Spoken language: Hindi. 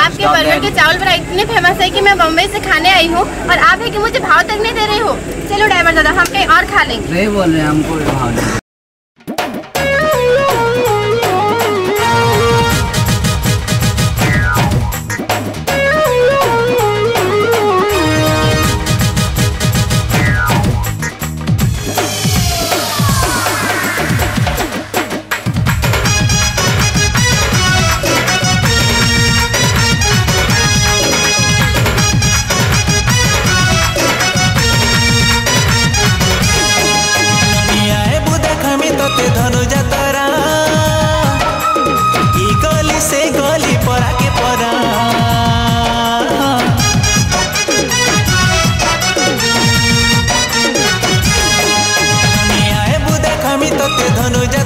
आपके बर्गर के चावल फ्राई इतने फ़ेमस है कि मैं बम्बई से खाने आई हूँ और आप है कि मुझे भाव तक नहीं दे रहे हो। चलो ड्राइवर दादा हम कहीं और खा लेंगे। नहीं बोल रहे हैं हमको भी भाव रे धनुजा तोरा ई गली से गली परा। के परा आए बुदा खामी तते धनुजा